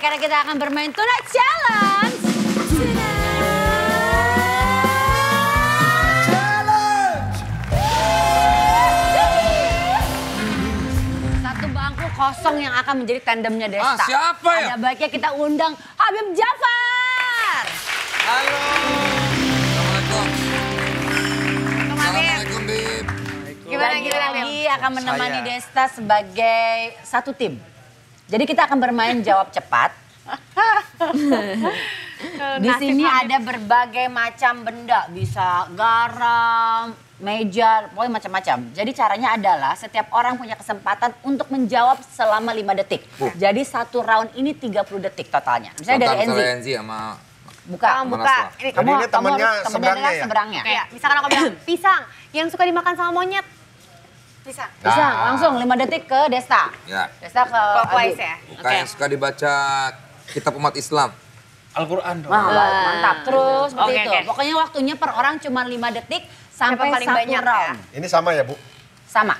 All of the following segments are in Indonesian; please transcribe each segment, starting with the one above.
karena kita akan bermain Tonight Challenge. Satu bangku kosong yang akan menjadi tandemnya Desta. Ah, siapa ya? Ada baiknya kita undang Habib Jafar. Halo. Assalamualaikum. Assalamualaikum, Bib. Gimana, gimana, lagi akan menemani Saya. Desta sebagai satu tim. Jadi kita akan bermain jawab cepat. Di sini ada berbagai macam benda, bisa garam, meja, pokoknya macam-macam. Jadi caranya adalah setiap orang punya kesempatan untuk menjawab selama 5 detik. Jadi satu round ini 30 detik totalnya. Misalnya dari Enzi. sama Enzi sama Buka, Kamu Mana buka. Ini Jadi ini temennya harus- seberangnya adalah ya? seberangnya. Kayak misalkan aku bilang pisang yang suka dimakan sama monyet. Pisang. Bisa, Nah. langsung 5 detik ke Desta. Ya. Desta ke Clockwise ya. Bukan yang suka dibaca kitab umat Islam. Al-Quran dong. Wah, mantap. Terus seperti Oke, itu. oke. Pokoknya waktunya per orang cuma 5 detik sampai paling satu banyak ya? round. Ini sama ya, Bu? Sama.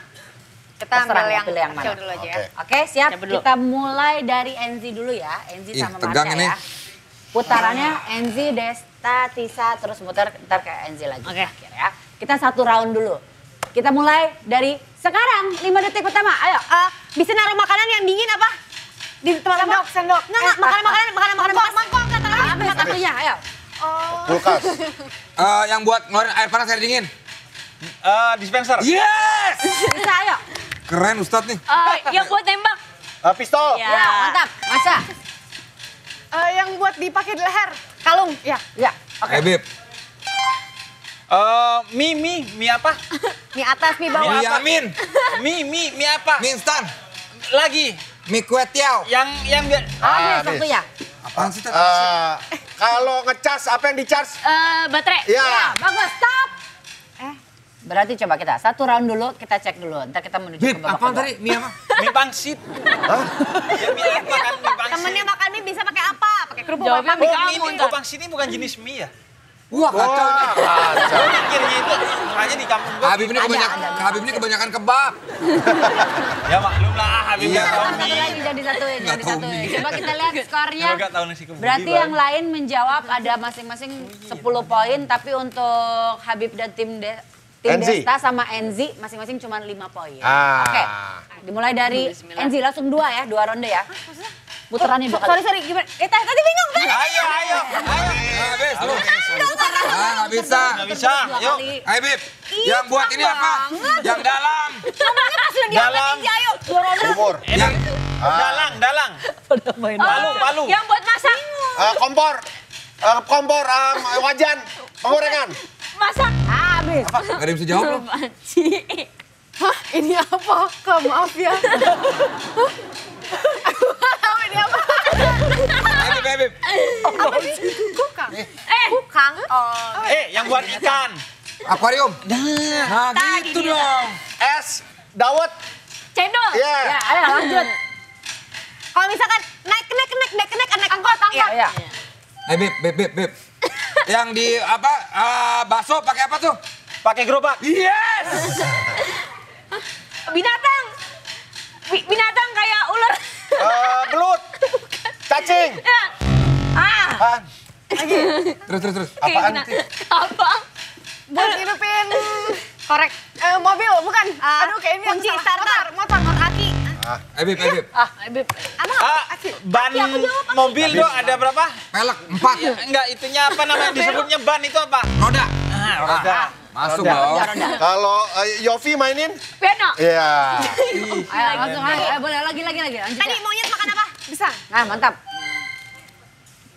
Kita Terserah ambil yang pilih yang kecil mana. dulu aja ya. Oke. Oke, siap. Kita mulai dari Enzi dulu ya. Enzi Ih, sama tegang Marsha ini. ya. Putarannya Enzi, Desta, Tisa, terus muter ntar ke Enzi lagi. Oke. terakhir ya. Kita satu round dulu. Kita mulai dari sekarang, 5 detik pertama. Ayo. Eh, bisa naruh makanan yang dingin apa? Di tempat sendok, sendok. Enggak, enggak, makanan, makanan, makanan, makanan bekas. Mangkok, kata Ambil satunya, ayo. Kulkas. Eh, yang buat ngeluarin air panas air dingin. Eh, dispenser. Yes! Bisa, ayo. Keren Ustadz nih. Eh, yang buat tembak. Eh, pistol. Ya. Ya, mantap. Masa? Eh, yang buat dipakai di leher. Kalung. Ya. Ya, oke. Eh, Bib. Eh, mie, mie, mie apa? Mie atas, mie bawah. Mie Yamin. Mie, mie, mie apa? Mie instan. Lagi. Mie kue tiao. Yang, yang biar... Habis Habis. waktunya. Apaan sih? Eh, kalau ngecas apa yang dicas? Eh, baterai. Ya. Ya, bagus. Stop. Eh, berarti coba kita satu round dulu, kita cek dulu. Ntar kita menuju Bib, ke babak apaan kedua. tadi? Mie apa? Mie pangsit. Ya, mie apa kan? Mie pangsit. Temennya makan mie bisa pakai apa? Pakai kerupuk apa? Oh, Kamu, mie, oh, pangsit ini bukan jenis mie ya? Wah, kacau nih. Wah, kacau. Mikirnya itu, makanya di kampung gua. Habib ini Ada, kebanyakan, ada. Habib ini kebanyakan kebab. Ya maklum lah, Habib Iya. Satu mie. lagi jadi satuin, jadi satuin. Coba kita lihat skornya. Berarti yang lain menjawab ada masing-masing 10 poin, tapi untuk Habib dan tim De tim Enzi. Desta sama Enzi masing-masing cuma 5 poin. Ah. Oke. Dimulai dari Enzi langsung dua ya, dua ronde ya. Putarannya dua kali. Sorry, sorry. Gimana? Eh, tadi tadi bingung kan? Ayo, ayo, ayo. Habis, lu. Ah, nggak bisa. Nggak bisa, yuk. Ayo, Bib. Yang buat ini apa? Yang dalam. Ngomongnya pas udah Dalam. Umur. Yang Dalang, dalang. Palu, palu. Yang buat masak. Eh, kompor. Eh, kompor, eh, wajan. Penggorengan. Masak. Habis. Gak ada yang bisa jawab lu. Hah? Ini apa? Kak, maaf ya. Ayo, Bib, Bib. Kukang. Eh, kukang. Oh. Eh, yang buat ikan. Akuarium. Nah, Tadi gitu dong. Es. Dawet. Cendol. Iya. Ya, ayo lanjut. Kalau misalkan naik, naik, naik, naik, naik, naik angkot, angkot. Ya. Ayo, Bib, Bib, Bib, Bib. Yang di apa? ah, bakso pakai apa tuh? Pakai gerobak. Yes! Binatang. Bi- Binatang kayak ular. Eh, belut. Cacing. Ya. Ah. Apaan? Terus, terus, terus. Apaan? Apa? Buat hidupin korek. Eh, mobil, bukan. Aduh, kayak ini kunci starter. Motor, motor aki. Ayo, Bib, ayo, Bib. Ah, Bib. Emang Ah, aki? ban Aki, aku jawab aki. mobil do ada berapa? Pelek, empat. Ya, enggak, itunya apa namanya? Disebutnya ban itu apa? Roda. Ah, roda. Masuk Roda. dong. Kalau eh, Yofi mainin? Piano. Iya. Ayo langsung ayo, ayo boleh lagi lagi lagi lanjut. Tadi ya. monyet makan apa? Pisang. Nah, mantap.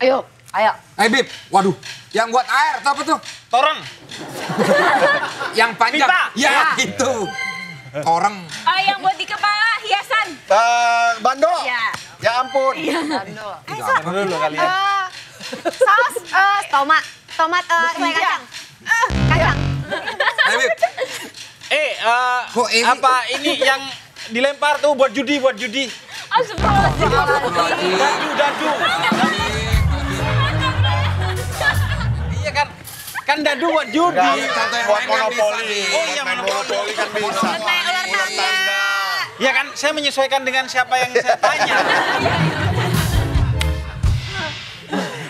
Ayo, ayo. Ayo, Bib. Waduh. Yang buat air, tuh apa tuh? Toreng. Yang panjang. Pipa. Ya, Ya. gitu. Toreng. Ah, yang buat di kepala hiasan. Eh, bando. Ya. Ya ampun. Aduh. Dulu kali ya. Eh, saus eh, tomat. Tomat eh selai kacang. Eh, kacang. Ayo, Bib. Eh, eh, Kok ini? apa ini yang dilempar tuh buat judi, buat judi. Astagfirullahaladzim. Dadu, dadu. Iya kan? Kan dadu buat judi. Iya, Buat lain kan bisa, monopoli. Oh, iya, monopoli. kan bisa. Ular tangga. Ya kan, saya menyesuaikan dengan siapa yang saya tanya.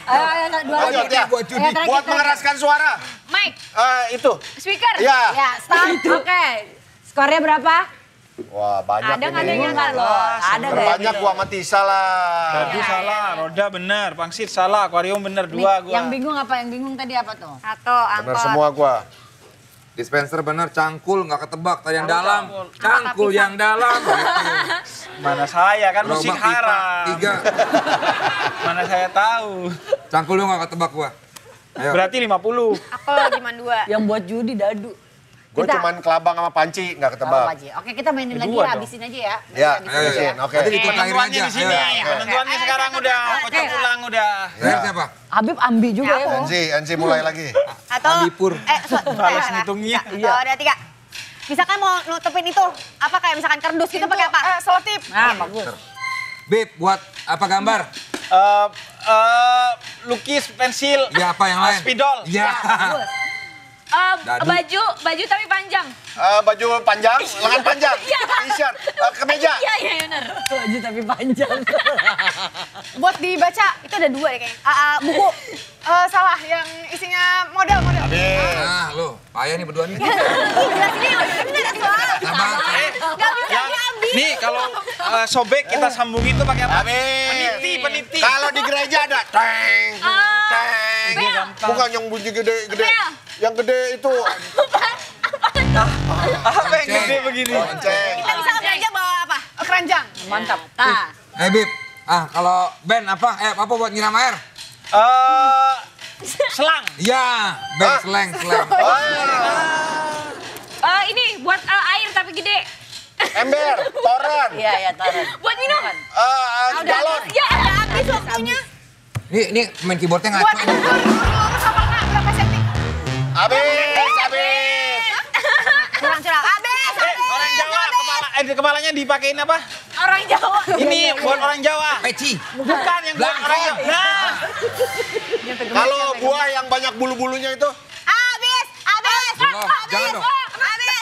Ayo, ayo, dua lagi. Lanjut. Buat judi. Buat mengeraskan suara. Mic, Eh, itu. speaker. Ya. Ya, start. Oke. Skornya berapa? Wah, banyak Ada nggak ada ini. yang enggak loh. Ada gak Terbanyak gua sama Tisa lah. Dadu salah, roda bener, pangsit salah, akuarium bener, Nih, dua gua. Yang bingung apa? Yang bingung tadi apa tuh? Satu, Bener angkot. semua gua. Dispenser bener, cangkul nggak ketebak. Tadi yang dalam, cangkul. cangkul yang dalam. Gitu. Mana saya kan musik haram. Tiga, Mana saya tahu. cangkul lu nggak ketebak gua. Ayo. Berarti 50. Aku cuma dua. Yang buat judi dadu. Kita- cuman kelabang sama panci, nggak Apa ketebak. Oke, kita mainin lagi ya, habisin aja ya. Ya, Habisin ya. Oke. Nanti Penentuannya aja. di sini. Ayo. Penentuannya sekarang udah kocok ulang udah. Terakhir siapa? Habib ambi juga ya. Enzi, Enzi mulai lagi. Satu. Ambipur. Eh, eh, ngitungnya. Satu, dua, tiga. Misalkan mau nutupin itu, apa kayak misalkan kardus gitu pakai apa? Eh, selotip. Nah, bagus. Bib, buat apa gambar? Eh, eh, lukis pensil. Ya apa yang lain? Spidol. Ya. Eh, Dadu. baju, baju tapi panjang. Eh, baju panjang, lengan panjang, t-shirt, eh, kemeja. Iya, iya benar. Baju tapi panjang. Buat dibaca, itu ada dua deh kayaknya. Ah, ah, buku. Eh, salah, yang isinya model-model. Nah, lu, payah nih berdua nih. Jelasinnya yang bener soal. Sabar. Gak bisa diambil. nih kalau eh, sobek kita sambung itu pakai apa? Habis. Peniti, peniti. Kalau di gereja ada teng, teng. Ini gampang. Bukan yang bunyi gede-gede. Yang gede itu. Apa yang gede begini? Lonceng. Kita bisa belanja bawa apa? Oh, keranjang. Mantap. Nah, Eh, Bib. Ah, kalau band apa? Eh, apa buat nyiram air? Eh, selang. Ya, band slang, slang. Eh, ini buat eh, air tapi gede. Ember, toren, Iya, iya, taruh. Buat minum. eh, eh, galon. Ya, udah habis waktunya. Nih, nih main keyboardnya ngaco. Buat Habis, habis. Curang-curang. Habis, Eh, habis. orang Jawa, kepala, eh, kepalanya dipakein apa? Orang Jawa. Ini buat orang Jawa. Peci. Bukan yang buat orang Jawa. Nah, Kalau buah yang banyak bulu-bulunya itu, Habis, habis. Jangan dong. Habis.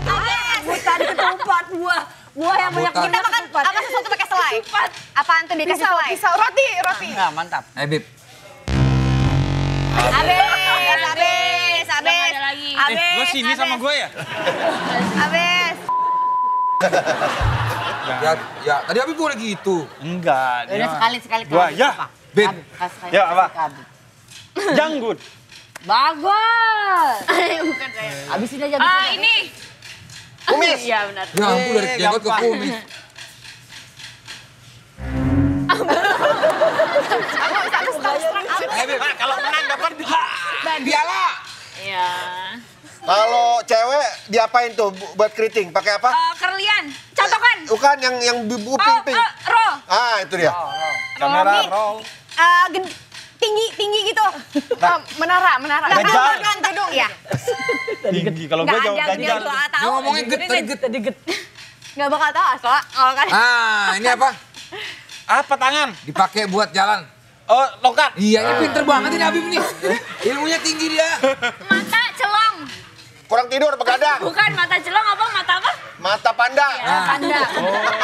Habis. Tadi ketupat buah. Buah yang banyak. Kita makan apa sesuatu pakai selai? Apaan tuh dikasih selai? Pisau, roti, roti. nah mantap. Eh, Bib. Habis, habis, habis. Lagi. Eh, lo sini sama gue ya? Habis. Ya, ya, tadi Habib boleh gitu. Enggak. Ya udah dia- sekali sekali Gua, ya. sekali, Ya, apa? Janggut. Bagus. Bukan saya. Habisin aja. Eh, habisin. ini. kumis. Iya benar. Ya ampun dari Eh, jenggot ke kumis. Eh, Bib. Nah, kalau menang dapat Piala. Iya. Kalau cewek diapain tuh bu- buat keriting? Pakai apa? Eh, kerlian, catokan. Bukan yang yang Oh, bubu pink-pink. eh, roll. Ah, itu dia. kamera Romi. roll. Eh, gen- tinggi, tinggi gitu. Eh, menara, menara. Gajah. Gedung, gedung. Iya. Tinggi. Kalau gue jauh ganjal. Dia tahu. ngomongnya get, tadi get. Tadi get. Nggak bakal tahu asal. Kalau kan. Ah, ini apa? Apa tangan? Dipakai buat jalan. Oh, lokat. Iya, ini pinter banget ini Habib nih. Ilmunya tinggi dia. Kurang tidur begadang. Bukan mata celong apa? Mata apa? Mata panda. Ya, panda.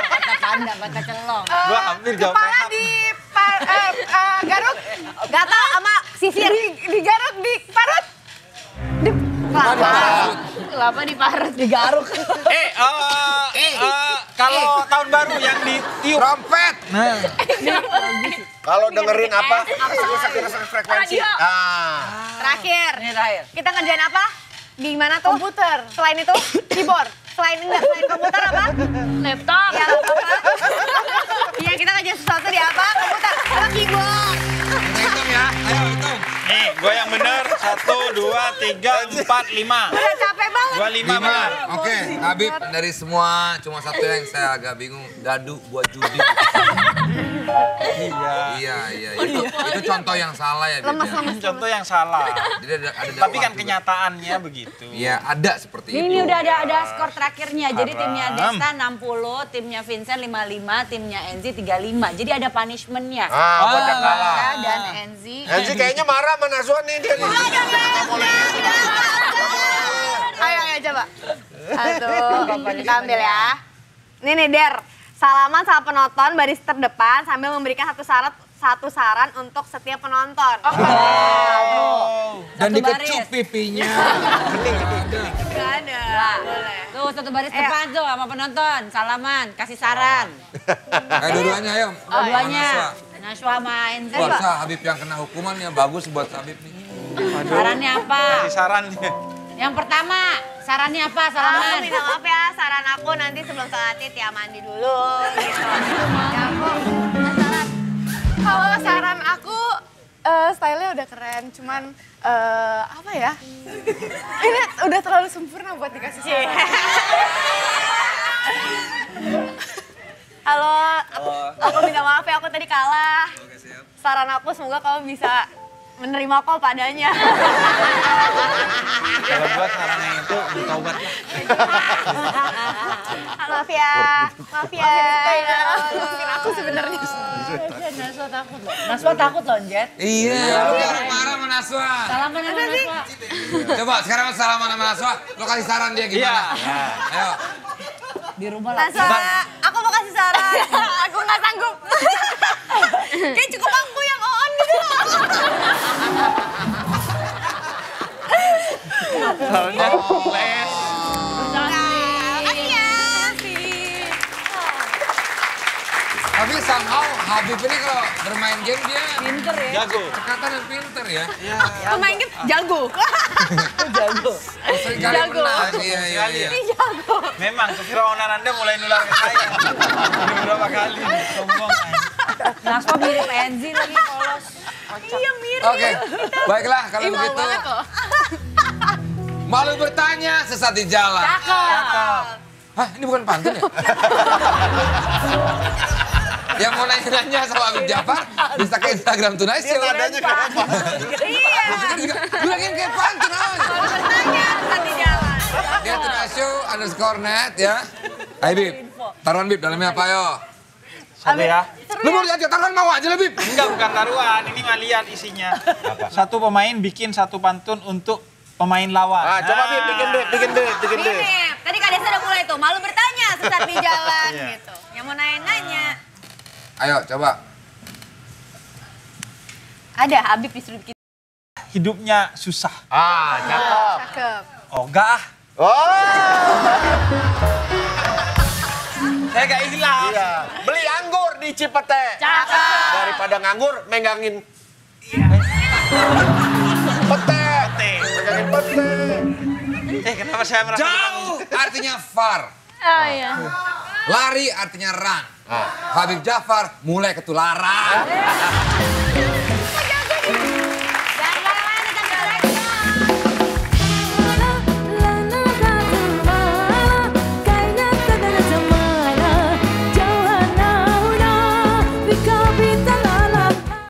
Mata panda, mata celong. Gua hampir jawab Kepala di pa- eh, eh, garuk. Gatal sama sisir. Di, di garuk, di parut. Di kelapa. Kelapa diparut. Digaruk. Eh, eh, eh, kalau tahun baru yang ditiup. Trompet. Nah, Kalau dengerin apa? Sakit frekuensi. Ah. Terakhir. Ini terakhir. Kita ngerjain apa? Di mana tuh? Komputer. Selain itu, keyboard. Selain enggak, selain komputer apa? Laptop. Ya, apa? Iya, kita ngerjain sesuatu di apa? Komputer. Sama keyboard. Hitung ya. Ayo hitung. nih, gue yang bener. Satu, dua, tiga, empat, lima. Udah capek banget. Gua lima Lima. Oke, Habib dari semua cuma satu yang saya agak bingung. Dadu buat judi. Contoh yang salah ya. Lemes, ya. lemes. Contoh yang salah. Jadi ada, ada Tapi kan juga. kenyataannya begitu. Iya, ada seperti Ini, itu. ini udah ada ada skor terakhirnya. Jadi Haram. timnya Desta 60, timnya Vincent 55, timnya Enzi 35. Jadi ada punishmentnya. Ah, buat yang kalah. Dan Enzi. Enzi kayaknya marah sama Nazwan nih dia nih. Ayo, ayo coba. Satu, kita ambil ya. Ini nih, Der. Salaman sama penonton baris terdepan sambil memberikan satu syarat satu saran untuk setiap penonton. Dan Satu dikecup baris. pipinya. Gak ada. Boleh. Tuh satu baris depan tuh sama penonton. Salaman, kasih saran. Eh dua-duanya ayo. Dua-duanya. Naswa. Nashwa sama Enzi. Wah, Sa, Habib yang kena hukuman ya bagus buat Habib nih. Sarannya apa? Kasih saran nih. Yang pertama, sarannya apa? Aku Salaman. minta maaf ya, saran aku nanti sebelum sholat id ya mandi dulu gitu. Ya aku. Kalau saran aku, eh, stylenya udah keren, cuman eh, apa ya? Ini udah terlalu sempurna buat dikasih saran. Halo, aku, aku minta maaf ya, aku tadi kalah. Saran aku semoga kamu bisa menerima kok padanya. Kalau gua sarannya itu bertobat lah. maaf ya, maaf ya. Maafin aku sebenarnya. Nashwa takut loh. Nashwa takut loh, Jet. Iya, lu marah-marah sama Naswa. Salaman sama Nashwa. Coba sekarang salaman sama Naswa, lo kasih saran dia gimana? Ayo. Di rumah lah. Naswa, aku mau kasih saran. aku nggak sanggup. Kayak cukup aku yang on gitu loh. Soalnya les. Tapi somehow Habib ini kalau bermain game dia Pinter ya. Jago. Cekatan dan pinter ya. Pemain game jago. Jago. Sering kali Jago. menang. Iya, iya, iya. Memang kefiraunan Anda mulai nular ke saya. Udah berapa kali sombong. Nashwa mirip Enzi lagi polos. Iya mirip. Oke, baiklah kalau begitu. Malu bertanya sesat di jalan. Hah, ini bukan pantun ya? Yang mau nanya-nanya sama Habib Jafar, bisa ke Instagram Tunai Show. Nadanya kayak apa? Iya. lagi kayak pantun aja. Bertanya saat di jalan. Dia Tunai Show underscore net ya. Ayo Bib, taruhan Bib, dalamnya apa yo? Satu ya. Lu mau lihat ya, taruhan mau aja lah Bib. Enggak, bukan taruhan. Ini nggak lihat isinya. Satu pemain bikin satu pantun untuk pemain lawan. Ah, coba Bib, bikin Bib, bikin Bib, bikin Bib. Tadi Kak Desa udah mulai tuh, malu bertanya sesat di jalan gitu. Yang mau nanya-nanya. Ayo, coba. Ada Habib disuruh bikin. Hidupnya susah. Ah, cakep. Cakep. Oh, enggak ah. Oh, Saya gak ikhlas. iya. Beli di Cipete. Cakep. Daripada nganggur, megangin. Pete. Megangin pete. Eh, kenapa saya merasa Jauh artinya far. Oh iya. Lari artinya run. Habib Jafar mulai ketularan.